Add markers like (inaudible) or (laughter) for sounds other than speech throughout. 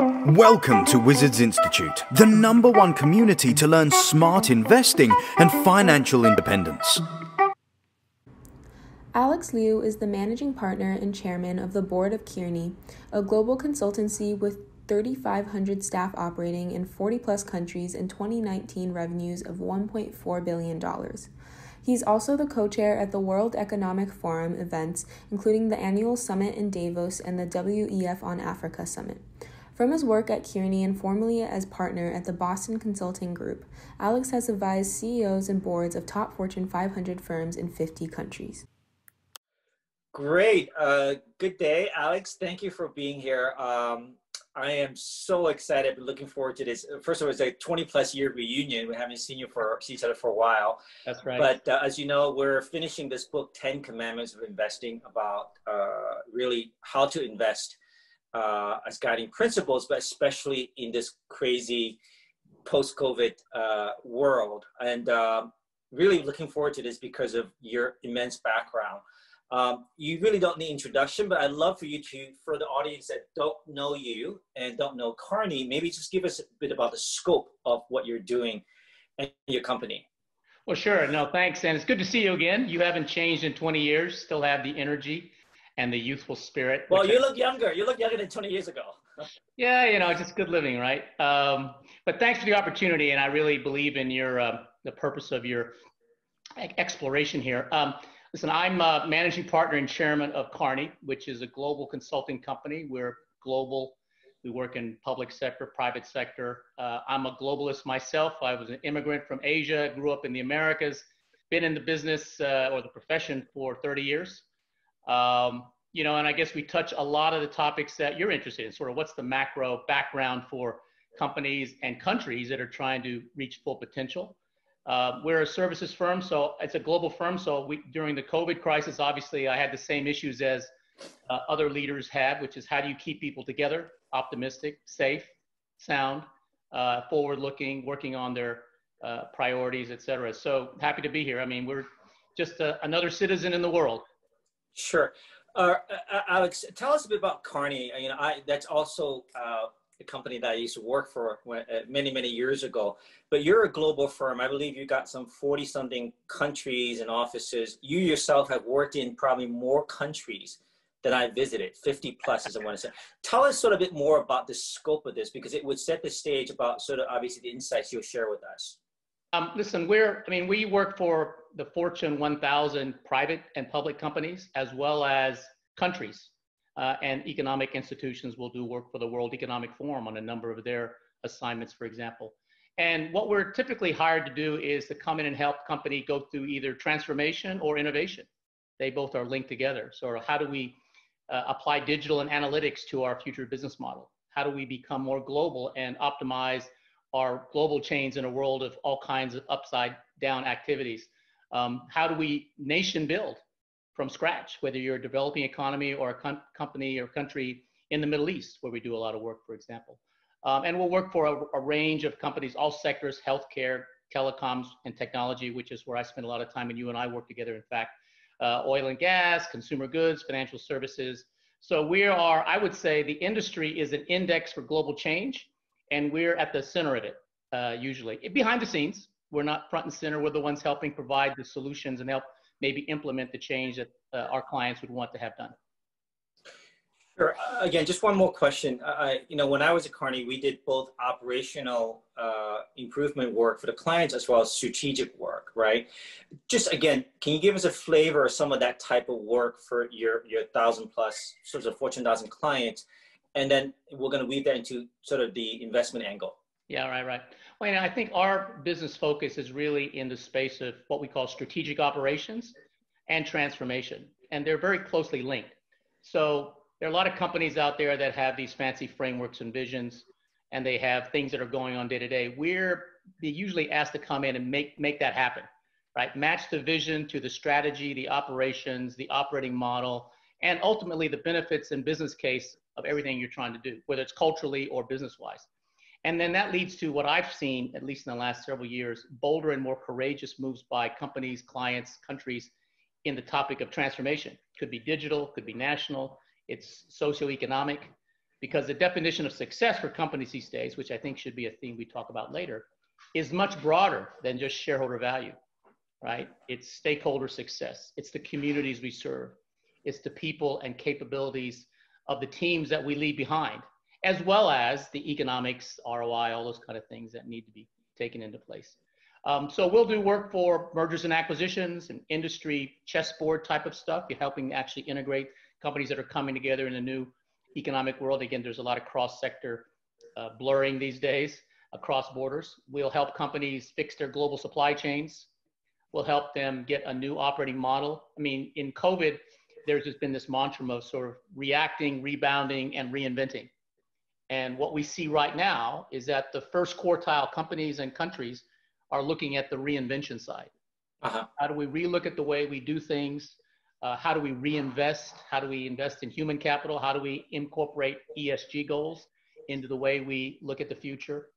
Welcome to Wizards Institute, the number one community to learn smart investing and financial independence. Alex Liu is the managing partner and chairman of the board of Kearney, a global consultancy with 3,500 staff operating in 40 plus countries and 2019 revenues of $1.4 billion. He's also the co chair at the World Economic Forum events, including the annual summit in Davos and the WEF on Africa summit. From his work at Kearney and formerly as partner at the Boston Consulting Group, Alex has advised CEOs and boards of top Fortune 500 firms in 50 countries. Great. Uh, good day, Alex. Thank you for being here. Um, I am so excited. Been looking forward to this. First of all, it's a 20 plus year reunion. We haven't seen you for seen each other for a while. That's right. But uh, as you know, we're finishing this book, 10 Commandments of Investing, about uh, really how to invest uh, as guiding principles, but especially in this crazy post-COVID uh, world. And um, really looking forward to this because of your immense background. Um, you really don't need introduction, but I'd love for you to, for the audience that don't know you and don't know Kearney, maybe just give us a bit about the scope of what you're doing and your company. Well, sure. No, thanks. And it's good to see you again. You haven't changed in 20 years, still have the energy and the youthful spirit. Well, you I, look younger. You look younger than 20 years ago. yeah, you know, just good living, right? Um, but thanks for the opportunity, and I really believe in your uh, the purpose of your exploration here. Um, listen, I'm a managing partner and chairman of Kearney, which is a global consulting company. We're global. We work in public sector, private sector. Uh, I'm a globalist myself. I was an immigrant from Asia, grew up in the Americas, been in the business uh, or the profession for 30 years. Um, you know, and I guess we touch a lot of the topics that you're interested in, sort of what's the macro background for companies and countries that are trying to reach full potential. Uh, we're a services firm, so it's a global firm. So we, during the COVID crisis, obviously, I had the same issues as uh, other leaders had, which is how do you keep people together, optimistic, safe, sound, uh, forward-looking, working on their uh, priorities, et cetera. So happy to be here. I mean, we're just a, another citizen in the world. Sure. Uh, uh, Alex, tell us a bit about Kearney. You know, I, that's also uh, a company that I used to work for when, uh, many, many years ago. But you're a global firm. I believe you got some 40 something countries and offices. You yourself have worked in probably more countries than I visited, 50 plus, as I want to say. Tell us sort of a bit more about the scope of this because it would set the stage about sort of obviously the insights you'll share with us. Um, listen, we're, I mean, we work for the Fortune 1000 private and public companies, as well as countries. Uh, and economic institutions will do work for the World Economic Forum on a number of their assignments, for example. And what we're typically hired to do is to come in and help company go through either transformation or innovation. They both are linked together. So how do we uh, apply digital and analytics to our future business model? How do we become more global and optimize our global chains in a world of all kinds of upside down activities? Um, how do we nation build from scratch, whether you're a developing economy or a com- company or country in the Middle East, where we do a lot of work, for example. Um, and we'll work for a, a, range of companies, all sectors, healthcare, telecoms, and technology, which is where I spend a lot of time, and you and I work together, in fact, uh, oil and gas, consumer goods, financial services. So we are, I would say, the industry is an index for global change, and we're at the center of it, uh, usually. Behind the scenes, we're not front and center. We're the ones helping provide the solutions and help maybe implement the change that uh, our clients would want to have done. Sure. Uh, again, just one more question. I, you know, when I was at Kearney, we did both operational uh, improvement work for the clients as well as strategic work, right? Just again, can you give us a flavor of some of that type of work for your your thousand plus sort of Fortune thousand clients, and then we're going to weave that into sort of the investment angle. Yeah, right, right. Well, I think our business focus is really in the space of what we call strategic operations and transformation, and they're very closely linked. So there are a lot of companies out there that have these fancy frameworks and visions, and they have things that are going on day to day. We're usually asked to come in and make make that happen, right? Match the vision to the strategy, the operations, the operating model, and ultimately the benefits and business case of everything you're trying to do, whether it's culturally or business wise. And then that leads to what I've seen, at least in the last several years, bolder and more courageous moves by companies, clients, countries in the topic of transformation. Could be digital, could be national, it's socioeconomic. because the definition of success for companies these days, which I think should be a theme we talk about later, is much broader than just shareholder value, right? It's stakeholder success, it's the communities we serve, it's the people and capabilities of the teams that we leave behind, as well as the economics, ROI, all those kind of things that need to be taken into place. Um, so we'll do work for mergers and acquisitions and industry chessboard type of stuff. You're helping actually integrate companies that are coming together in a new economic world. Again, there's a lot of cross-sector uh, blurring these days across borders. We'll help companies fix their global supply chains. We'll help them get a new operating model. I mean, in COVID, there's just been this mantra of sort of reacting, rebounding, and reinventing. And what we see right now is that the first quartile companies and countries are looking at the reinvention side. Uh-huh. How do we relook at the way we do things? Uh, how do we reinvest? How do we invest in human capital? How do we incorporate ESG goals into the way we look at the future?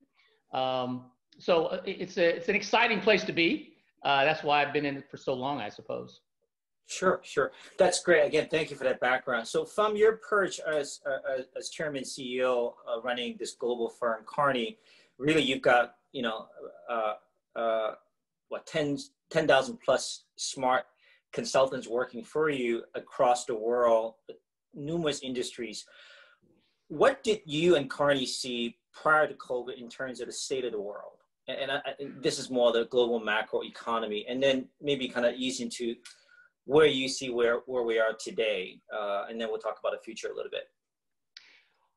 Um, so uh, it's a it's an exciting place to be. Uh, that's why I've been in it for so long, I suppose. Sure, sure. That's great. Again, thank you for that background. So, from your perch as uh, as chairman CEO uh, running this global firm, Kearney, really you've got you know uh, uh what 10 10,000 plus smart consultants working for you across the world, numerous industries. What did you and Kearney see prior to COVID in terms of the state of the world? And, and I, this is more the global macro economy, and then maybe kind of ease into where you see where, where we are today, uh, and then we'll talk about the future a little bit.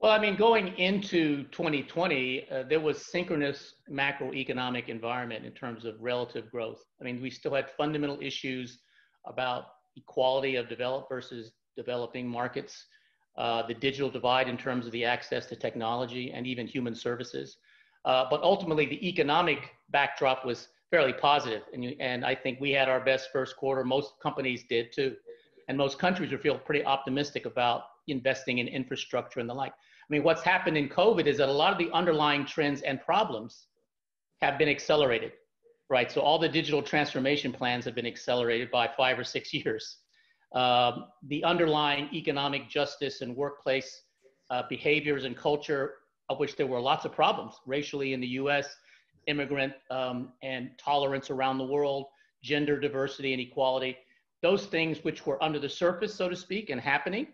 Well, I mean, going into 2020, uh, there was synchronous macroeconomic environment in terms of relative growth. I mean, we still had fundamental issues about equality of developed versus developing markets, uh, the digital divide in terms of the access to technology and even human services. Uh, but ultimately, the economic backdrop was fairly positive, and, you, and I think we had our best first quarter. Most companies did too, and most countries would feel pretty optimistic about investing in infrastructure and the like. I mean, what's happened in COVID is that a lot of the underlying trends and problems have been accelerated right? So all the digital transformation plans have been accelerated by five or six (laughs) years. Um, the underlying economic justice and workplace uh, behaviors and culture, of which there were lots of problems racially in the US, immigrant um, and tolerance around the world, gender diversity and equality, those things which were under the surface, so to speak, and happening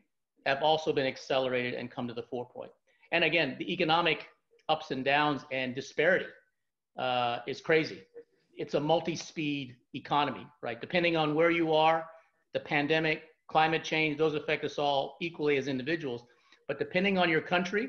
have also been accelerated and come to the forefront. And again, the economic ups and downs and disparity uh, is crazy it's a multi-speed economy, right? Depending on where you are, the pandemic, climate change, those affect us all equally as individuals. But depending on your country,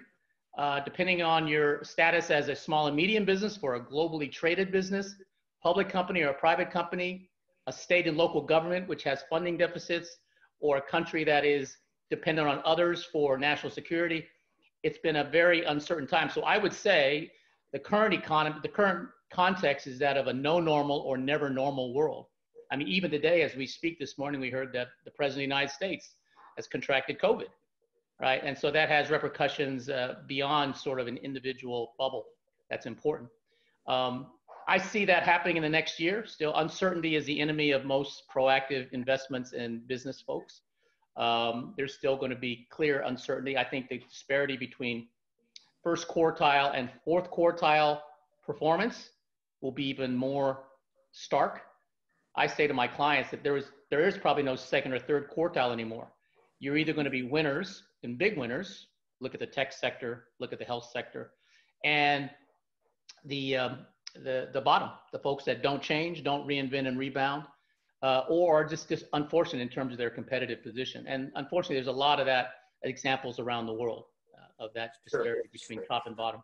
uh, depending on your status as a small and medium business for a globally traded business, public company or a private company, a state and local government which has funding deficits, or a country that is dependent on others for national security, it's been a very uncertain time. So I would say the current economy, the current context is that of a no normal or never normal world. I mean, even today, as we speak this morning, we heard that the president of the United States has contracted COVID, right? And so that has repercussions uh, beyond sort of an individual bubble. That's important. Um, I see that happening in the next year. Still, uncertainty is the enemy of most proactive investments in business folks. Um, there's still going to be clear uncertainty. I think the disparity between first quartile and fourth quartile performance will be even more stark. I say to my clients that there is there is probably no second or third quartile anymore. You're either going to be winners and big winners. Look at the tech sector, look at the health sector, and the um, the the bottom, the folks that don't change, don't reinvent and rebound, uh, or just just unfortunate in terms of their competitive position. And unfortunately, there's a lot of that examples around the world uh, of that disparity sure. between top and bottom.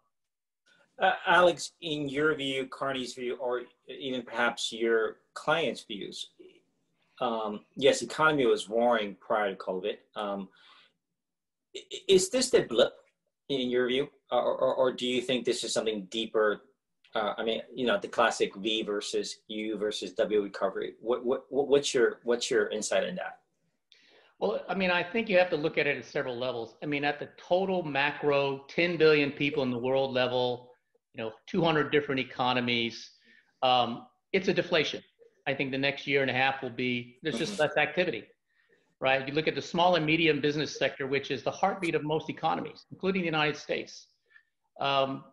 Uh, Alex, in your view, Kearney's view, or even perhaps your clients' views, um, yes, economy was roaring prior to COVID. Um, is this the blip in your view, or, or, or, do you think this is something deeper? Uh, I mean, you know, the classic V versus U versus W recovery. What, what, what's your what's your insight on that? Well, I mean, I think you have to look at it at several levels. I mean, at the total macro, 10 billion people in the world level, you know 200 different economies um, it's a deflation i think the next year and a half will be there's just mm-hmm. less activity right? You look at the small and medium business sector, which is the heartbeat of most economies, including the United States. Um,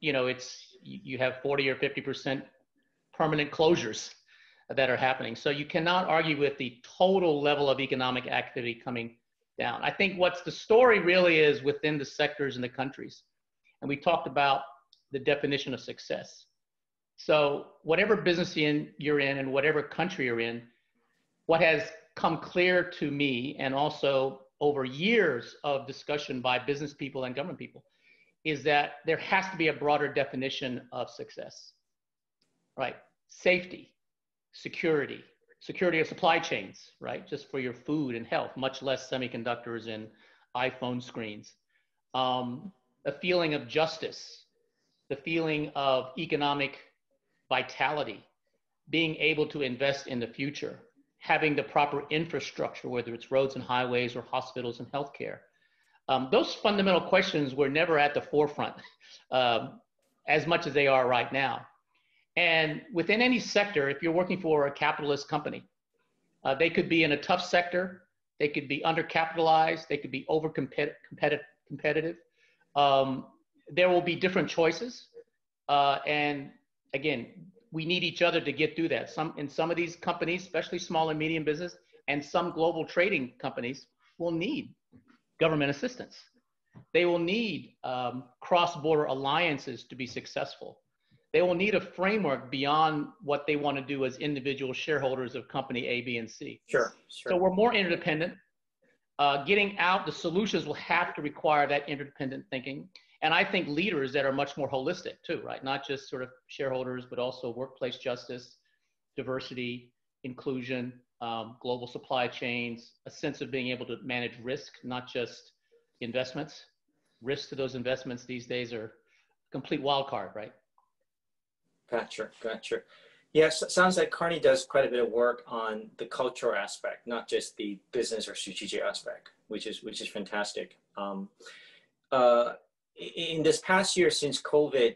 you know, it's you have 40 or 50 percent permanent closures that are happening. So you cannot argue with the total level of economic activity coming down. I think what's the story really is within the sectors and the countries. And we talked about the definition of success. So whatever business you're in and whatever country you're in, what has come clear to me and also over years of discussion by business people and government people is that there has to be a broader definition of success, right? Safety, security, security of supply chains, right? Just for your food and health, much less semiconductors and iPhone screens. Um, a feeling of justice, the feeling of economic vitality, being able to invest in the future, having the proper infrastructure, whether it's roads and highways or hospitals and healthcare. Um, those fundamental questions were never at the forefront (laughs) um, as much as they are right now. And within any sector, if you're working for a capitalist company, uh, they could be in a tough sector, they could be undercapitalized, they could be over competitive. Um, there will be different choices. Uh, and again, we need each other to get through that. Some in some of these companies, especially small and medium business, and some global trading companies will need government assistance. They will need um, cross-border alliances to be successful. They will need a framework beyond what they want to do as individual shareholders of company A, B, and C. Sure. sure. So we're more interdependent. Uh, getting out the solutions will have to require that interdependent thinking and I think leaders that are much more holistic too, right? Not just sort of shareholders, but also workplace justice, diversity, inclusion, um, global supply chains, a sense of being able to manage risk, not just investments. Risk to those investments these days are complete wild card, right? Gotcha, gotcha. Yes, sounds like Kearney does quite a bit of work on the cultural aspect, not just the business or strategic aspect, which is which is fantastic. Um, uh, in this past year since COVID,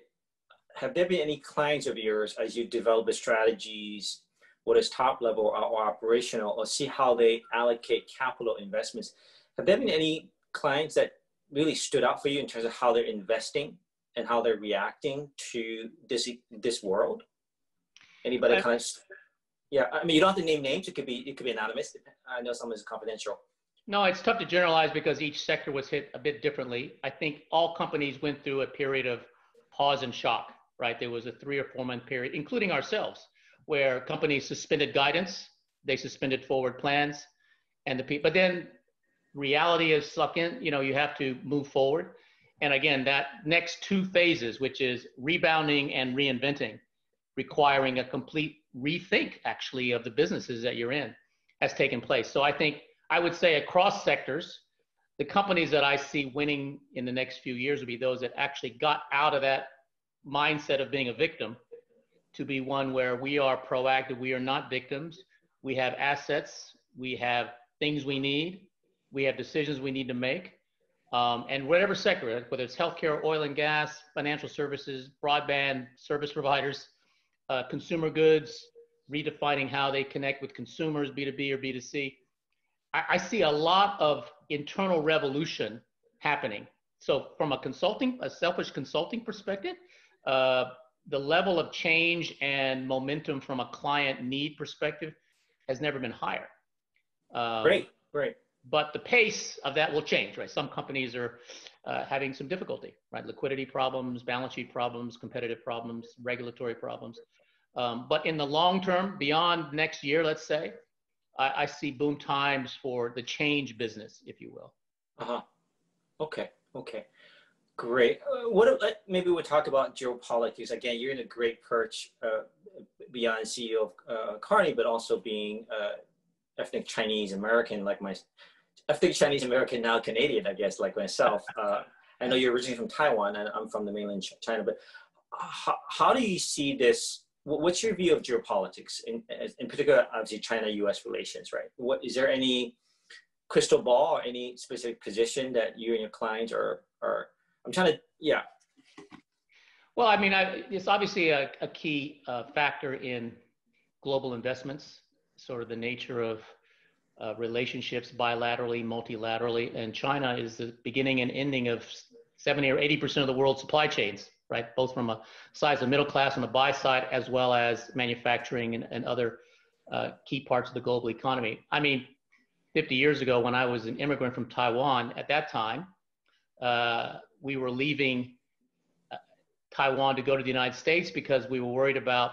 have there been any clients of yours as you develop the strategies, what is top level or, or operational, or see how they allocate capital investments? Have there been any clients that really stood out for you in terms of how they're investing and how they're reacting to this this world? Anybody kind of? Yeah, I mean, you don't have to name names. It could be it could be anonymous. I know some is confidential. No, it's tough to generalize because each sector was hit a bit differently. I think all companies went through a period of pause and shock, right? There was a three or four month period, including ourselves, where companies suspended guidance, they suspended forward plans, and the people, but then reality is suck in, you know, you have to move forward. And again, that next two phases, which is rebounding and reinventing, requiring a complete rethink actually of the businesses that you're in, has taken place. So I think I would say across sectors, the companies that I see winning in the next few years would be those that actually got out of that mindset of being a victim to be one where we are proactive. We are not victims. We have assets. We have things we need. We have decisions we need to make. Um, and whatever sector, whether it's healthcare, oil and gas, financial services, broadband, service (laughs) providers, uh, consumer goods, redefining how they connect with consumers, B2B or B2C. I, I see a lot of internal revolution happening. So from a consulting, a selfish consulting perspective, uh, the level of change and momentum from a client need perspective has never been higher. Um, great, great. But the pace of that will change, right? Some companies are uh, having some difficulty, right? Liquidity problems, balance sheet problems, competitive problems, regulatory problems. Um, but in the long term, beyond next year, let's say, I, I see boom times for the change business, if you will. Uh huh. Okay. Okay. Great. Uh, what maybe we'll talk about geopolitics again. You're in a great perch uh, beyond CEO of uh, Kearney, but also being uh, ethnic Chinese American, like my ethnic Chinese American now Canadian, I guess, like myself. (laughs) Uh, I know you're originally from Taiwan, and I'm from the mainland China. But how, how do you see this what's your view of geopolitics in, in particular obviously china-us relations right? What is there any crystal ball or any specific position that you and your clients are are i'm trying to yeah. Well i mean I, it's obviously a, a key uh, factor in global investments sort of the nature of uh, relationships bilaterally, multilaterally, and China is the beginning and ending of 70 or 80 percent of the world's supply chains, right? Both from a size of middle class on the buy side as well as manufacturing and, and other uh, key parts of the global economy. I mean, 50 years ago, when I was an immigrant from Taiwan, at that time, uh, we were leaving uh, Taiwan to go to the United States because we were worried about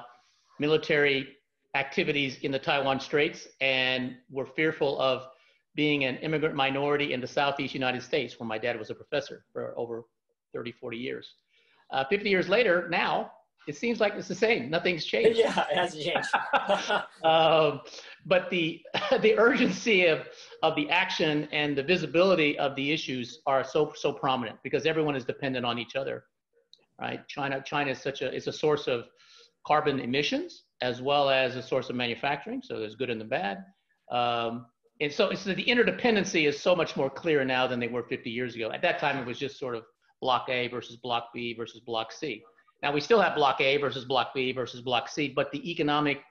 military activities in the Taiwan Straits and were fearful of being an immigrant minority in the Southeast United States, where my dad was a professor for over 30, 40 years. Uh, 50 years later, now, it seems like it's the same. Nothing's changed. (laughs) Yeah, it hasn't changed. (laughs) um, but the (laughs) the urgency of of the action and the visibility of the issues are so so prominent because everyone is dependent on each other, right? China China is such a is a source of carbon emissions as well as a source of manufacturing. So there's good and the bad. Um, and so, so the interdependency is so much more clear now than they were 50 years ago. At that time, it was just sort of block A versus block B versus block C. Now we still have block A versus block B versus block C, but the economic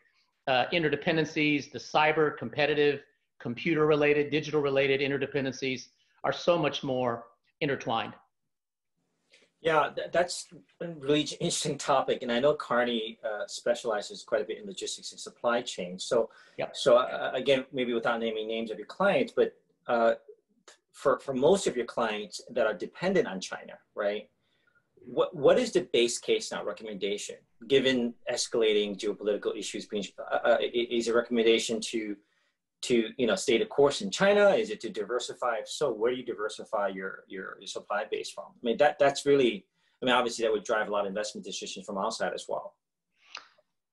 uh, interdependencies, the cyber competitive, computer related, digital related interdependencies are so much more intertwined. Yeah, that's a really interesting topic, and I know Kearney uh, specializes quite a bit in logistics and supply chain. So, yep. so uh, again, maybe without naming names of your clients, but uh, for for most of your clients that are dependent on China, right? What what is the base case now recommendation given escalating geopolitical issues? Uh, uh, is a recommendation to to you know stay the course in China? Is it to diversify? If so, where do you diversify your, your your, supply base from? I mean that that's really I mean obviously that would drive a lot of investment decisions from outside as well.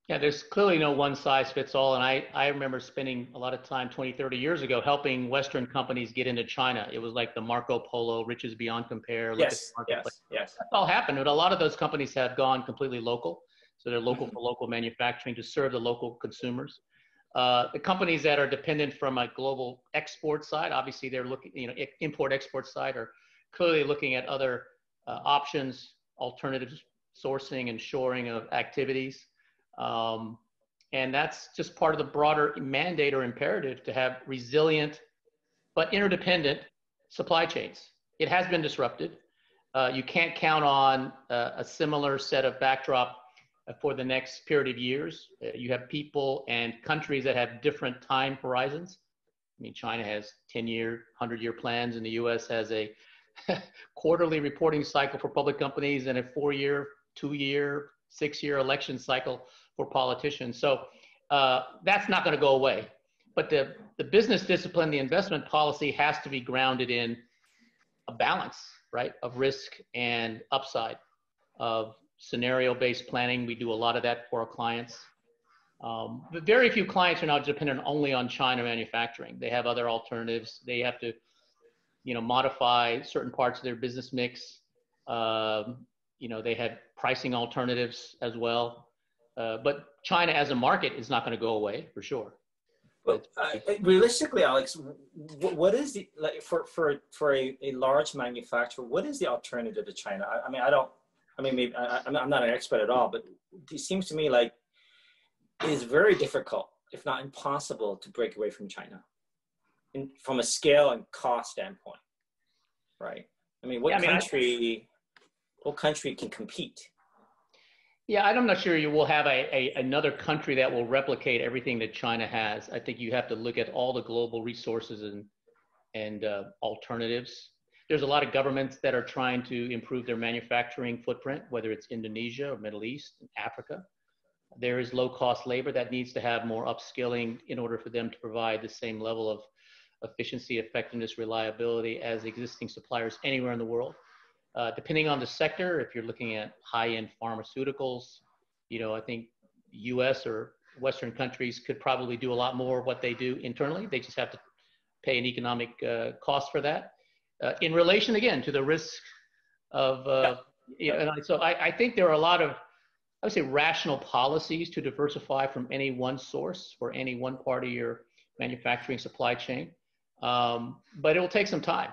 Yeah, there's clearly no one size fits all. And I, I remember spending a lot of time 20, 30 years ago helping Western companies get into China. It was like the Marco Polo, riches beyond compare. Yes, yes, yes. That's all happened. But a lot of those companies have gone completely local. So they're local mm-hmm. for local manufacturing to serve the local consumers. Uh, the companies that are dependent from a global export side, obviously they're looking, you know, import export side are clearly looking at other uh, options, alternative sourcing and shoring of activities. Um, and that's just part of the broader mandate or imperative to have resilient but interdependent supply chains. It has been disrupted. Uh, you can't count on uh, a similar set of backdrop for the next period of years. Uh, you have people and countries that have different time horizons. I mean, China has 10 year, 100 year plans, and the US has a (laughs) quarterly reporting cycle for public companies and a four year, two year, six year election cycle for politicians. So uh, that's not going to go away. But the, the business discipline, the investment policy has to be grounded in a balance, right, of risk and upside, of scenario based planning. We do a lot of that for our clients. Um, but very few clients are now dependent only on China manufacturing. They have other alternatives. They have to, you know, modify certain parts of their business mix. Um, you know, they have pricing alternatives as well. Uh, but China as a market is not going to go away for sure. But uh, realistically, Alex, what is the like for for for a, a large manufacturer? What is the alternative to China? I, I mean, I don't I mean, maybe I, am not an expert at all, but it seems to me like it is very difficult, if not impossible, to break away from China, in, from a scale and cost standpoint, right? I mean, what yeah, I mean, country, I, what country can compete? Yeah, I'm not sure you will have a, a, another country that will replicate everything that China has. I think you have to look at all the global resources and and uh, alternatives there's a lot of governments that are trying to improve their manufacturing footprint, whether it's Indonesia or Middle East, Africa. There is low cost labor that needs to have more upskilling in order for them to provide the same level of efficiency, effectiveness, reliability as existing suppliers anywhere in the world. Uh, depending on the sector, if you're looking at high-end pharmaceuticals, you know, I think U.S. or Western countries could probably do a lot more of what they do internally. They just have to pay an economic uh, cost for that uh, in relation again to the risk of, uh, yeah. you know, and so I, I think there are a lot of, I would say, rational policies to diversify from any one source or any one part of your manufacturing supply chain. Um, but it will take some time.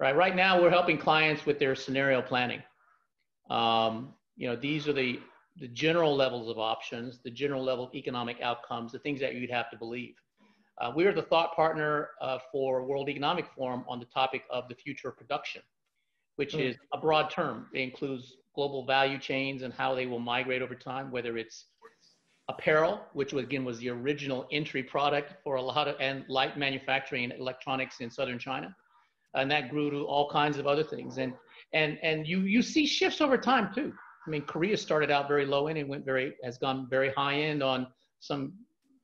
Right. Right now, we're helping clients with their scenario planning. Um, you know, these are the the general levels of options, the general level of economic outcomes, the things that you'd have to believe. Uh, we are the thought partner uh, for World Economic Forum on the topic of the future of production, which mm. is a broad term. It includes global value chains and how they will migrate over time, whether it's apparel, which again was the original entry product for a lot of and light manufacturing and electronics in southern China, and that grew to all kinds of other things. And and and you you see shifts over time too. I mean, Korea started out very low end and went very has gone very high end on some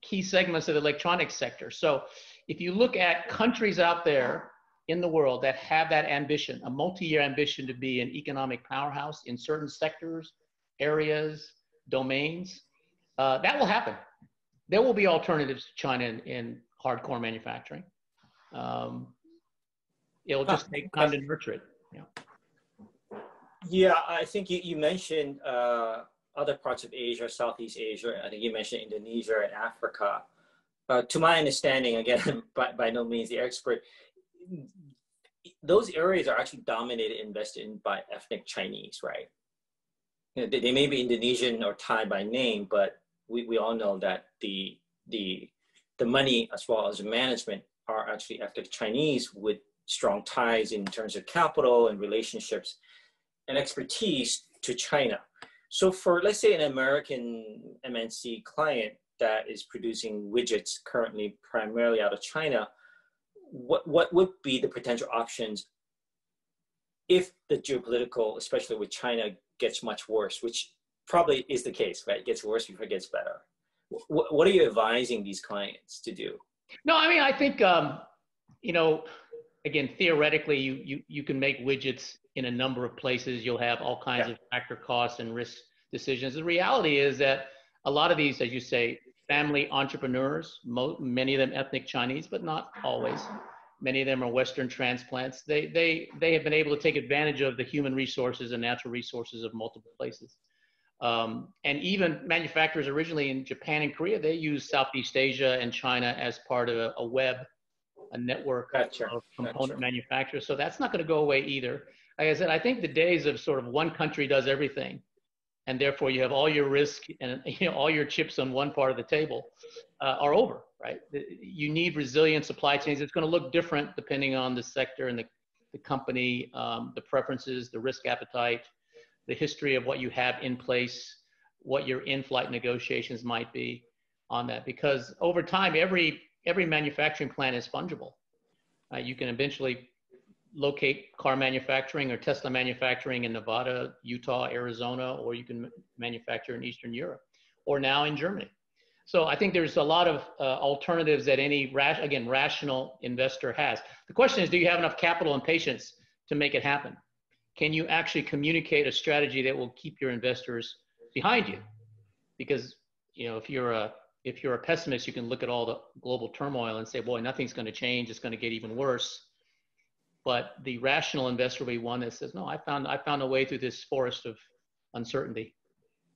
key segments of the electronics sector. So if you look at countries out there in the world that have that ambition, a multi-year ambition to be an economic powerhouse in certain sectors, areas, domains, uh, that will happen. There will be alternatives to China in, in hardcore manufacturing. Um, it'll just take time to nurture it. Yeah. Yeah, I think you, you mentioned uh, other parts of Asia, Southeast Asia. I think you mentioned Indonesia and Africa. Uh, to my understanding, again, (laughs) by, by no means the expert, those areas are actually dominated invested in by ethnic Chinese, right? You know, they, they, may be Indonesian or Thai by name, but we, we all know that the the the money as well as the management are actually ethnic Chinese with strong ties in terms of capital and relationships and expertise to China. So for let's say an American MNC client that is producing widgets currently primarily out of China, what what would be the potential options if the geopolitical, especially with China, gets much worse, which probably is the case, right? It gets worse before it gets better. What, what are you advising these clients to do? No, I mean, I think, um, you know, again, theoretically, you, you, you can make widgets in a number of places. You'll have all kinds yeah. of factor costs and risk decisions. The reality is that a lot of these, as you say, family entrepreneurs, many of them ethnic Chinese, but not always. Many of them are Western transplants. They, they, they have been able to take advantage of the human resources and natural resources of multiple places. Um, and even manufacturers originally in Japan and Korea, they use Southeast Asia and China as part of a, a web, a network gotcha. of component gotcha. manufacturers. So that's not going to go away either. Like I said, I think the days of sort of one country does everything, and therefore you have all your risk and (laughs) you know, all your chips on one part of the table uh, are over, right? You need resilient supply chains. It's going to look different depending on the sector and the, the company, um, the preferences, the risk appetite the history of what you have in place, what your in-flight negotiations might be on that. Because over time, every every manufacturing plant is fungible. Uh, you can eventually locate car manufacturing or Tesla manufacturing in Nevada, Utah, Arizona, or you can manufacture in Eastern Europe, or now in Germany. So I think there's a lot of uh, alternatives that any again rational investor has. The question is, do you have enough capital and patience to make it happen? can you actually communicate a strategy that will keep your investors behind you? Because you know, if you're a if you're a pessimist, you can look at all the global turmoil and say, boy, nothing's going to change. It's going to get even worse. But the rational investor will be one that says, no, I found I found a way through this forest of uncertainty.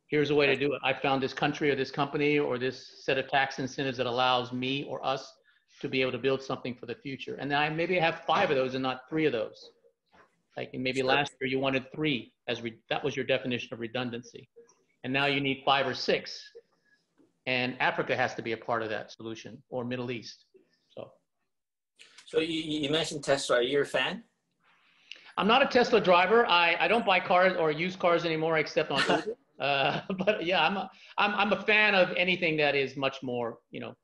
Here's a way to do it. I found this country or this company or this set of tax incentives that allows me or us to be able to build something for the future. And then I maybe have five of those and not three of those. Like maybe last year you wanted three as re- that was your definition of redundancy. And now you need five or six. And Africa has to be a part of that solution or Middle East. So, so you, you mentioned Tesla. Are you a fan? I'm not a Tesla driver. I, I don't buy cars or use cars anymore except on (laughs) Uber. uh, (laughs) but yeah, I'm a, I'm, I'm a fan of anything that is much more, you know,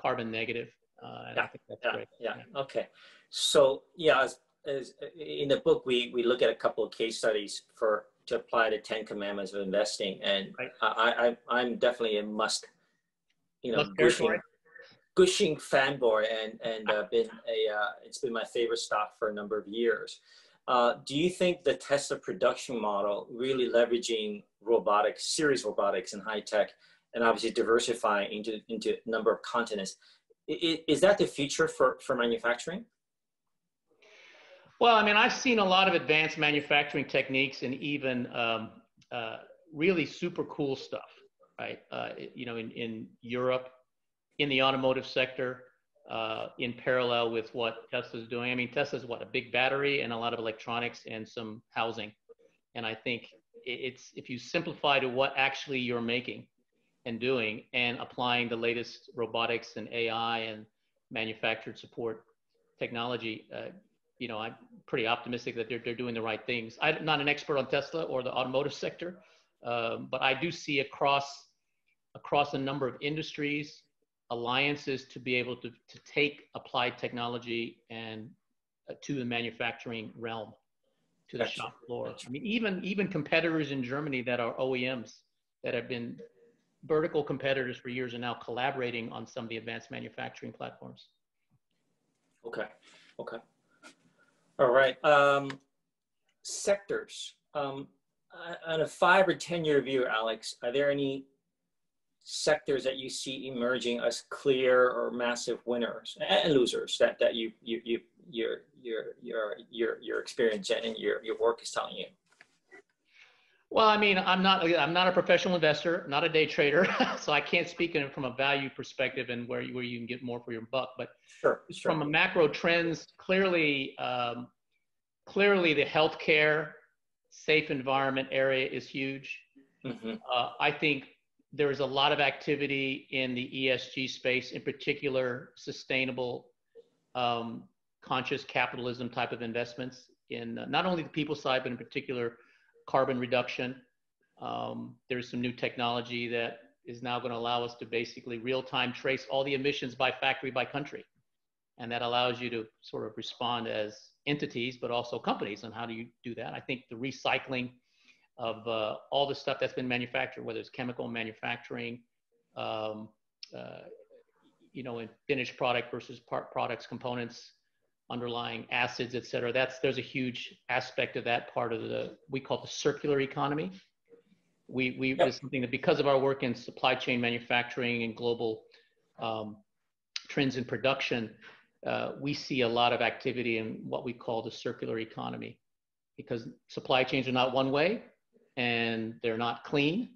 carbon negative. Uh, yeah, yeah, yeah, yeah. Okay. So yeah, as is, in the book, we, we look at a couple of case studies for to apply the Ten Commandments of investing, and right. I, I I'm definitely a must, you know, gushing, gushing fanboy, and and uh, been a uh, it's been my favorite stock for a number of years. Uh, do you think the Tesla production model really leveraging robotics, series robotics, and high tech, and obviously diversifying into into a number of continents, is, is that the future for for manufacturing? Well, I mean, I've seen a lot of advanced manufacturing techniques and even um, uh, really super cool stuff, right? Uh, you know, in, in Europe, in the automotive sector, uh, in parallel with what Tesla's doing. I mean, Tesla's what a big battery and a lot of electronics and some housing. And I think it's if you simplify to what actually you're making and doing and applying the latest robotics and AI and manufactured support technology, uh, you know, I'm pretty optimistic that they're, they're doing the right things. I'm not an expert on Tesla or the automotive (laughs) sector, um, but I do see across across a number of industries alliances to be able to, to take applied technology and uh, to the manufacturing realm, to the gotcha. shop floor. I mean, even even competitors in Germany that are OEMs that have been vertical competitors for years are now collaborating on some of the advanced manufacturing platforms. Okay. Okay. All right. Um, sectors. Um, on a five or 10 year view, Alex, are there any sectors that you see emerging as clear or massive winners and losers that, that you, you, you, your, your, your, your, your experience and your, your work is telling you? Well, I mean, I'm not I'm not a professional investor, not a day trader, (laughs) so I can't speak in from a value perspective and where you, where you can get more for your buck. But sure, sure. from a macro trends, clearly, um, clearly the healthcare, safe environment area is huge. Mm-hmm. Uh, I think there is a lot of activity in the ESG space, in particular, sustainable, um, conscious capitalism type of investments in uh, not only the people side, but in particular carbon reduction. Um, there's some new technology that is now going to allow us to basically real time trace all the emissions by factory by country. And that allows you to sort of respond as entities, but also companies. And how do you do that? I think the recycling of uh, all the stuff that's been manufactured, whether it's chemical manufacturing, um, uh, you know, in finished product versus part products, components, underlying acids, et cetera. That's there's a huge aspect of that part of the we call the circular economy. We we yep. something that because of our work in supply chain manufacturing and global um, trends in production, uh, we see a lot of activity in what we call the circular economy, because supply chains are not one way, and they're not clean,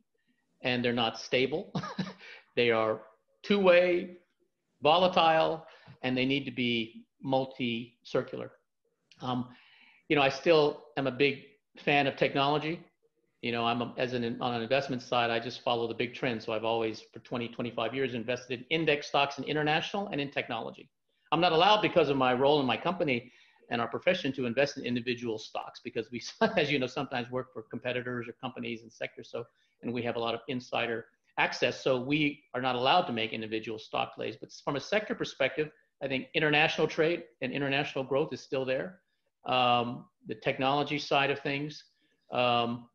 and they're not stable. (laughs) they are two way, volatile, and they need to be multi-circular. Um, you know, I still am a big fan of technology. You know, I'm a, as an on an investment side, I just follow the big trends. So I've always, for 20, 25 years, invested in index stocks in international and in technology. I'm not allowed because of my role in my company and our profession to invest in individual stocks because we, (laughs) as you know, sometimes work for competitors or companies and sectors. So, and we have a lot of insider access. So we are not allowed to make individual stock plays. But from a sector perspective, I think international trade and international growth is still there. Um, the technology side of things. Um,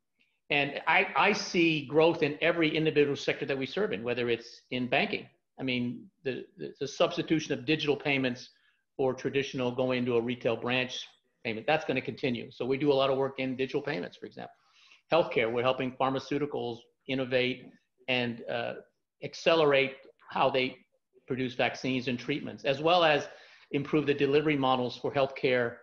and I, I see growth in every individual sector that we serve in, whether it's in banking. I mean, the, the, the substitution of digital payments for traditional going into a retail branch payment, that's going to continue. So we do a lot of work in digital payments, for example. Healthcare, we're helping pharmaceuticals innovate and uh, accelerate how they produce vaccines and treatments, as well as improve the delivery models for healthcare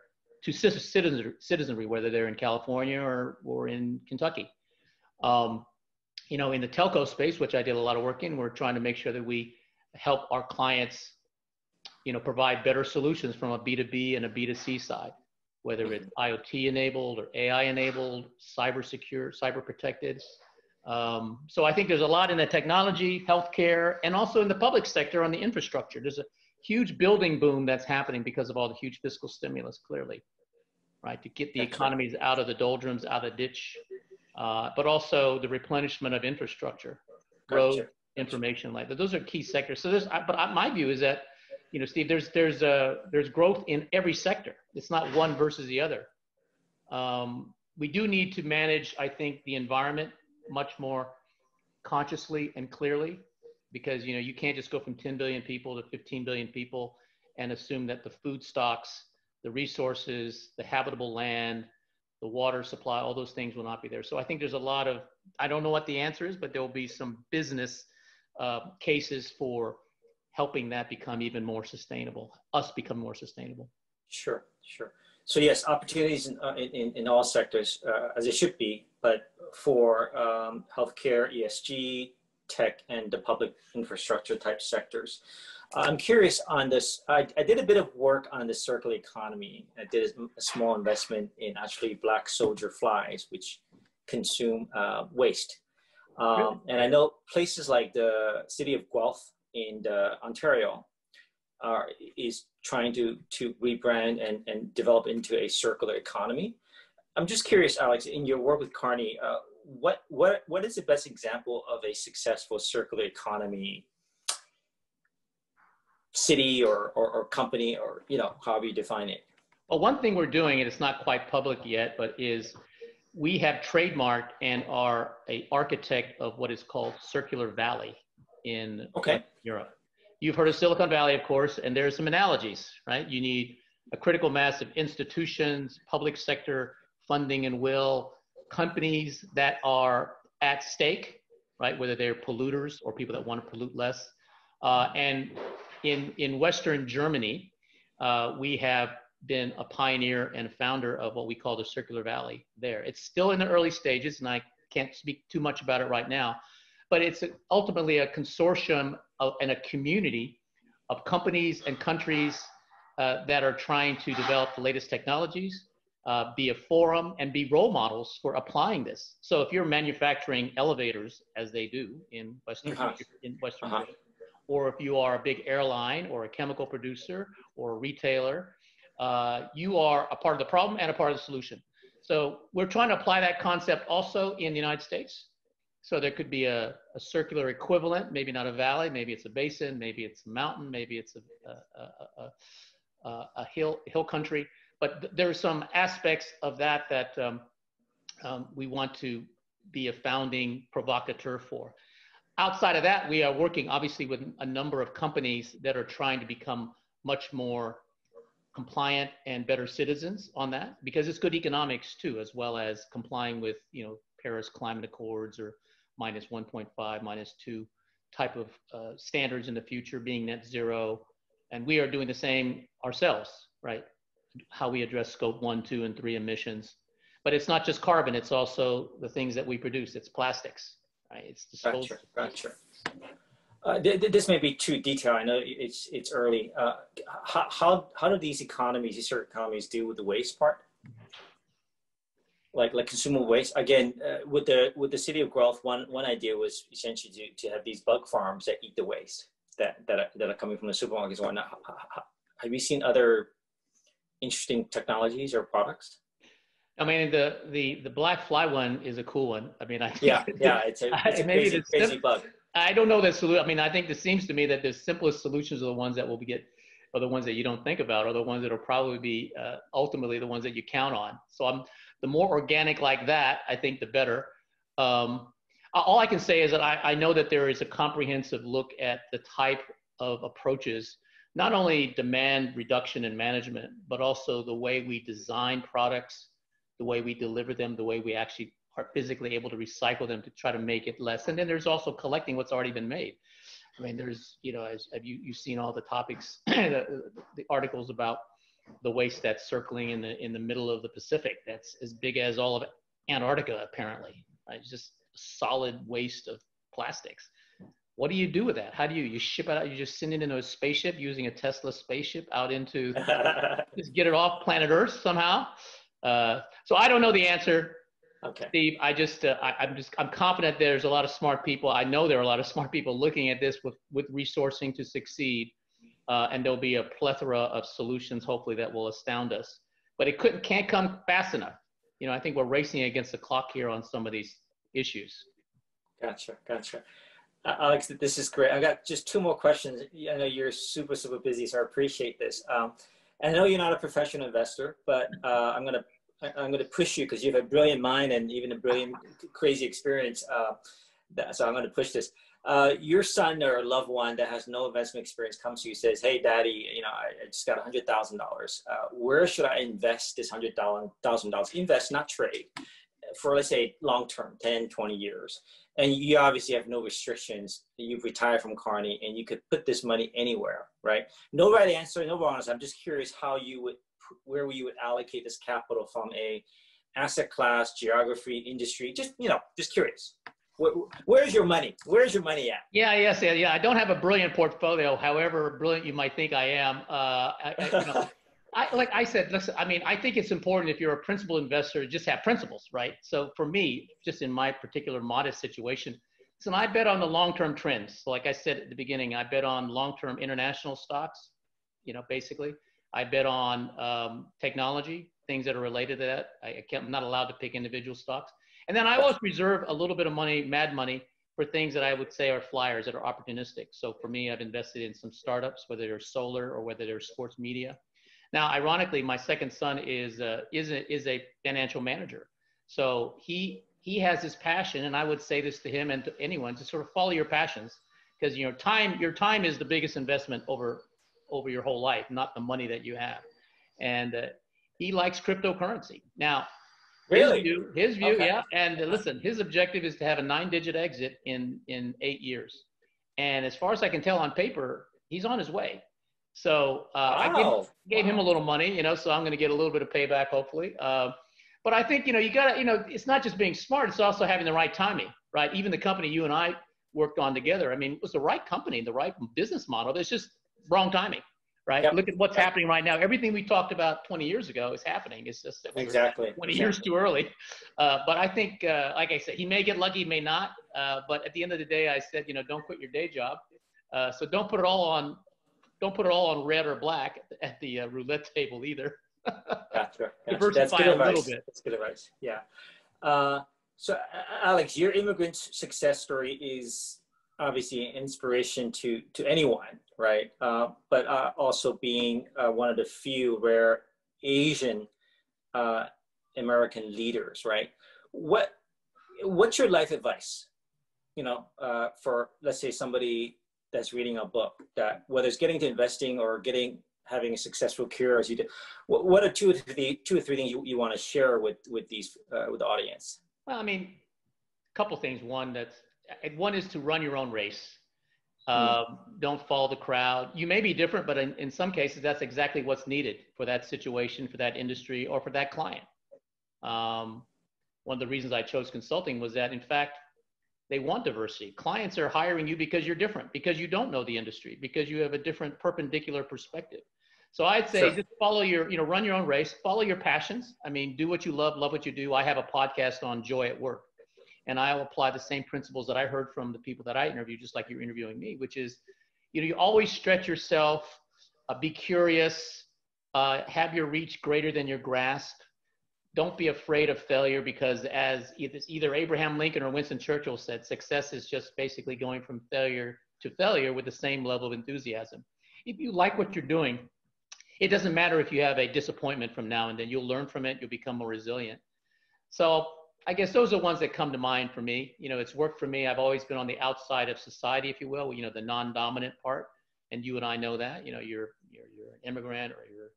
to citizenry, whether they're in California or, or in Kentucky. Um, you know, in the telco space, which I did a lot of work in, we're trying to make sure that we help our clients, you know, provide better solutions from a B2B and a B2C side, whether it's IoT enabled or AI enabled, cyber secure, cyber protected, um, so I think there's a lot in the technology, healthcare, and also in the public sector on the infrastructure. There's a huge building boom that's happening because of all the huge fiscal stimulus, clearly, right? To get the economies out of the doldrums, out of the ditch, uh, but also the replenishment of infrastructure, road, gotcha. information like that. Those are key sectors. So there's, but my view is that, you know, Steve, there's there's a there's growth in every sector. It's not one versus the other. Um, we do need to manage, I think, the environment much more consciously and clearly because you know you can't just go from 10 billion people to 15 billion people and assume that the food stocks the resources the habitable land the water supply all those things will not be there so i think there's a lot of i don't know what the answer is but there will be some business uh, cases for helping that become even more sustainable us become more sustainable sure sure so yes opportunities in, uh, in, in all sectors uh, as it should be but for um, healthcare, ESG, tech, and the public infrastructure type sectors. I'm curious on this. I, I, did a bit of work on the circular economy. I did a, small investment in actually black soldier flies, which consume uh, waste. Um, really? And I know places like the city of Guelph in Ontario are, is trying to to rebrand and, and develop into a circular economy. I'm just curious, Alex, in your work with Kearney, uh, what what what is the best example of a successful circular economy city or, or, or company or you know however you define it? Well, one thing we're doing, and it's not quite public yet, but is we have trademarked and are a architect of what is called Circular Valley in okay. Europe. You've heard of Silicon Valley, of course, and there's some analogies, right? You need a critical mass of institutions, public sector funding and will, companies that are at stake, right? Whether they're polluters or people that want to pollute less. Uh, and in, in Western Germany, uh, we have been a pioneer and founder of what we call the Circular Valley there. It's still in the early stages, and I can't speak too much about it right now, but it's ultimately a consortium of, and a community of companies and countries uh, that are trying to develop the latest technologies, uh, be a forum, and be role models for applying this. So if you're manufacturing elevators, as they do in Western, uh-huh. in Western uh-huh. Europe, or if you are a big airline or a chemical producer or a retailer, uh, you are a part of the problem and a part of the solution. So we're trying to apply that concept also in the United States. So there could be a, a circular equivalent, maybe not a valley, maybe it's a basin, maybe it's a mountain, maybe it's a, a, a, hill, hill country. But th- there are some aspects of that that um, um, we want to be a founding provocateur for. Outside of that, we are working obviously with a number of companies that are trying to become much more compliant and better citizens on that because it's good economics too, as well as complying with, you know, Paris Climate Accords or minus 1.5, minus 2 type of uh, standards in the future, being net zero. And we are doing the same ourselves, right? How we address scope one, two, and three emissions. But it's not just carbon, it's also the things that we produce. It's plastics, right? It's disposable. Gotcha, gotcha. Uh, th- th- this may be too detailed. I know it's it's early. Uh, how, how how do these economies, these certain economies, deal with the waste part? Like like consumable waste. Again, uh, with the with the city of Guelph, one one idea was essentially to, to have these bug farms that eat the waste that that are, that are coming from the supermarkets and whatnot. Have you seen other interesting technologies or products? I mean, the the the black fly one is a cool one. I mean, I yeah yeah, it's a, it's a (laughs) crazy, crazy bug. I don't know that solution. I mean, I think it seems to me that the simplest solutions are the ones that will be get, are the ones that you don't think about, are the ones that will probably be uh, ultimately the ones that you count on. So I'm the more organic like that, I think the better. Um, all I can say is that I, I know that there is a comprehensive look at the type of approaches, not only demand reduction and management, but also the way we design products, the way we deliver them, the way we actually are physically able to recycle them to try to make it less. And then there's also collecting what's already been made. I mean, there's, you know, as have you, you've seen all the topics, (clears throat) the, the articles about the waste that's circling in the, in the middle of the Pacific. That's as big as all of Antarctica, apparently. Right? It's just solid waste of plastics. What do you do with that? How do you, you ship it out? You just send it into a spaceship using a Tesla spaceship out into, (laughs) just get it off planet Earth somehow. Uh, so I don't know the answer. Okay. Steve, I just, uh, I, am just, I'm confident there's a lot of smart people. I know there are a lot of smart people looking at this with, with resourcing to succeed. Uh, and there'll be a plethora of solutions, hopefully, that will astound us. But it couldn't, can't come fast enough. You know, I think we're racing against the clock here on some of these issues. Gotcha, gotcha. Uh, Alex, this is great. I got just two more questions. I know you're super, super busy, so I appreciate this. Um, I know you're not a professional investor, but uh, I'm going to I'm going to push you because you have a brilliant mind and even a brilliant, crazy experience. Uh, that, so I'm going to push this. Uh, your son or loved one that has no investment experience comes to you says, "Hey, Daddy, you know, I, I just got hundred thousand uh, dollars. Where should I invest this hundred thousand dollars? Invest, not trade, for let's say long term, 10, 20 years." And you obviously have no restrictions. You've retired from Kearney, and you could put this money anywhere, right? No right answer, no wrong answer. I'm just curious how you would where you would allocate this capital from a asset class, geography, industry? Just you know, just curious. Where, where's your money? Where's your money at? Yeah, yes, yeah, yeah. I don't have a brilliant portfolio, however brilliant you might think I am. Uh, I, I, you know, (laughs) I, like I said, listen, I mean, I think it's important if you're a principal investor, just have principles, right? So for me, just in my particular modest situation, listen, I bet on the long-term trends. Like I said at the beginning, I bet on long-term international stocks you know, basically. I bet on um, technology, things that are related to that. I, I can't, I'm not allowed to pick individual stocks. And then I always reserve a little bit of money, mad money, for things that I would say are flyers that are opportunistic. So for me, I've invested in some startups, whether they're solar or whether they're sports media. Now, ironically, my second son is uh, is a, is a financial manager, so he he has his passion, and I would say this to him and to anyone to sort of follow your passions, because you know time your time is the biggest investment over over your whole life, not the money that you have, and uh, he likes cryptocurrency. Now, Really? his view, his view Okay. yeah. And uh, listen, his objective is to have a nine-digit exit in in eight years. And as far as I can tell on paper, he's on his way. So uh, I gave, Wow. him a little money, you know, so I'm going to get a little bit of payback, hopefully. Uh, but I think you know you got to, you know, it's not just being smart; it's also having the right timing, right? Even the company you and I worked on together. I mean, it was the right company, the right business model. It's just wrong timing, right? Yep. Look at what's Yep. happening right now. Everything we talked about 20 years ago is happening. It's just that we Exactly. 20 years too early. Uh, but I think, uh, like I said, he may get lucky, he may not. Uh, but at the end of the day, I said, you know, don't quit your day job. Uh, so don't put it all on, don't put it all on red or black at the uh, roulette table either. (laughs) Gotcha. gotcha. That's good a little advice. bit. That's good advice. Yeah. Uh, so, Alex, your immigrant success story is obviously an inspiration to to anyone, right? Uh, but uh, also being uh, one of the few rare Asian uh, American leaders, right? What what's your life advice? You know, uh, for let's say somebody that's reading a book that whether it's getting to investing or getting having a successful career as you did, what, what are two or three two or three things you, you want to share with with these uh, with the audience? Well, I mean, a couple things. One that's one is to run your own race. Um, don't follow the crowd. You may be different, but in, in some cases, that's exactly what's needed for that situation, for that industry, or for that client. Um, one of the reasons I chose consulting was that, in fact, they want diversity. Clients are hiring you because you're different, because you don't know the industry, because you have a different perpendicular perspective. So I'd say Sure. just follow your, you know, run your own race, follow your passions. I mean, do what you love, love what you do. I have a podcast on joy at work, and I'll apply the same principles that I heard from the people that I interview, just like you're interviewing me, which is, you know, you always stretch yourself, uh, be curious, uh, have your reach greater than your grasp. Don't be afraid of failure because, as either, either Abraham Lincoln or Winston Churchill said, success is just basically going from failure to failure with the same level of enthusiasm. If you like what you're doing, it doesn't matter if you have a disappointment from now and then. You'll learn from it. You'll become more resilient. So I guess those are the ones that come to mind for me. You know, it's worked for me. I've always been on the outside of society, if you will. You know, the non-dominant part, and you and I know that. You know, you're you're you're an immigrant or you're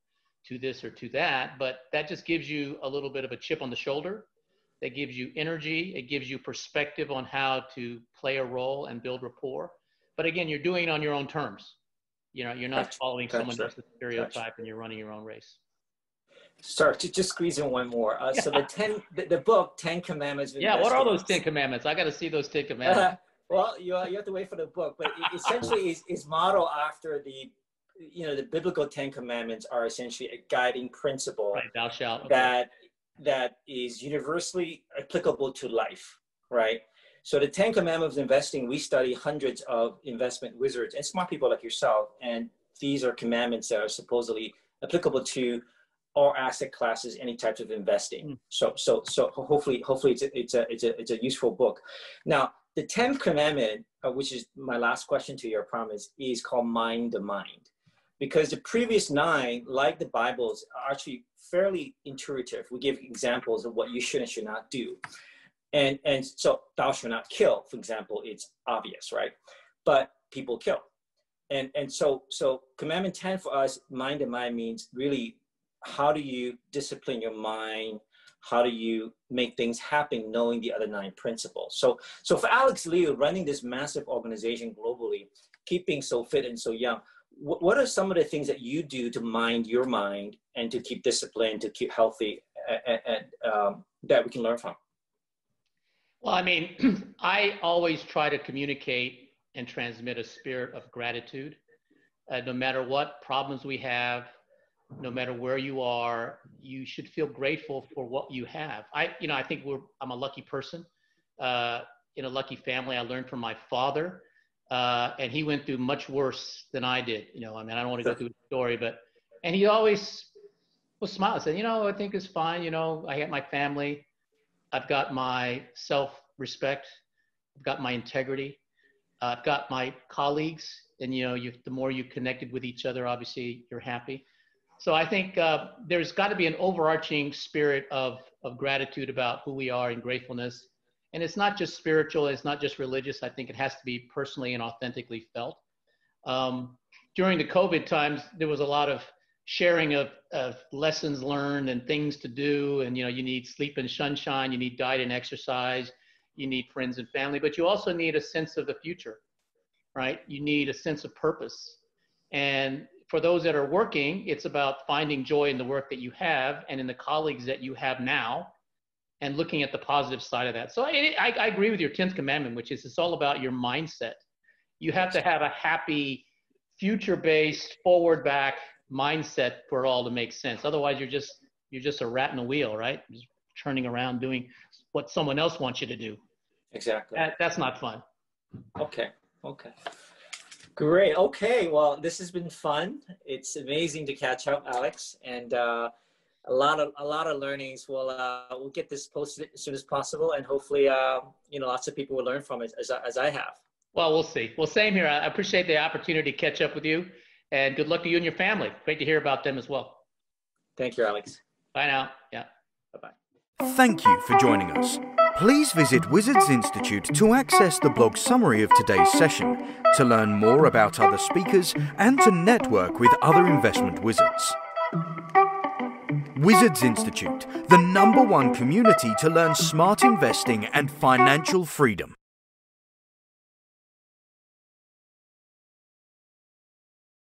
to this or to that, but that just gives you a little bit of a chip on the shoulder. That gives you energy. It gives you perspective on how to play a role and build rapport. But again, you're doing it on your own terms. You know, you're not Gotcha. following someone else's stereotype, and you're running your own race. Sorry, to just squeeze in one more. Uh, So the (laughs) ten, the, the book, Ten Commandments. Yeah, what are those Ten Commandments? I got to see those Ten Commandments. well, you, you have to wait for the book, but it essentially is, is modeled after the, you know, the biblical Ten Commandments are essentially a guiding principle right, thou shalt. okay. that that is universally applicable to life, right? So the Ten Commandments of investing, we study hundreds of investment wizards and smart people like yourself, and these are commandments that are supposedly applicable to all asset classes, any types of investing. Mm. So, so, so hopefully, hopefully, it's a, it's a, it's a, it's a useful book. Now, the tenth commandment, uh, which is my last question to your promise, is called mind the mind, because the previous nine, like the Bibles, are actually fairly intuitive. We give examples of what you should and should not do, and and so thou shalt not kill, for example, it's obvious, right? But people kill, and and so so commandment ten for us, mind the mind means really how do you discipline your mind? How do you make things happen knowing the other nine principles? So so for alex liu running this massive organization globally keeping so fit and so young wh- what are some of the things that you do to mind your mind and to keep disciplined to keep healthy and, and um, that we can learn from? Well, I mean, (clears throat) I always try to communicate and transmit a spirit of gratitude. Uh, no matter what problems we have, no matter where you are, you should feel grateful for what you have. I, you know, I think we're, I'm a lucky person. Uh, in a lucky family, I learned from my father uh, and he went through much worse than I did. You know, I mean, I don't want to go through the story, but and he always was smiling, said, you know, I think it's fine. You know, I got my family, I've got my self-respect, I've got my integrity, uh, I've got my colleagues, and you know, you the more you connected with each other, obviously, you're happy. So I think uh, there's got to be an overarching spirit of of gratitude about who we are and gratefulness. And it's not just spiritual it's not just religious i think it has to be personally and authentically felt. Um, during the covid times there was a lot of sharing of, of lessons learned and things to do and you know you need sleep and sunshine you need diet and exercise you need friends and family but you also need a sense of the future right? You need a sense of purpose. And for those that are working it's about finding joy in the work that you have and in the colleagues that you have now and looking at the positive side of that. So I, I, I agree with your 10th commandment, which is it's all about your mindset. You have to have a happy, future based, forward back mindset for it all to make sense. Otherwise, you're just you're just a rat in a wheel, right? Just turning around doing what someone else wants you to do. Exactly. That, that's not fun. Okay. Okay. Great. Okay. Well, this has been fun. It's amazing to catch up, Alex, and uh, a lot of a lot of learnings. We'll uh, we'll get this posted as soon as possible, and hopefully, uh, you know, lots of people will learn from it as as I have. Well, we'll see. Well, same here. I appreciate the opportunity to catch up with you, and good luck to you and your family. Great to hear about them as well. Thank you, Alex. Bye now. Yeah. Bye bye. Thank you for joining us. Please visit Wizards Institute to access the blog summary of today's session, to learn more about other speakers, and to network with other investment wizards. Wizards Institute, the number one community to learn smart investing and financial freedom.